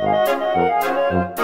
Música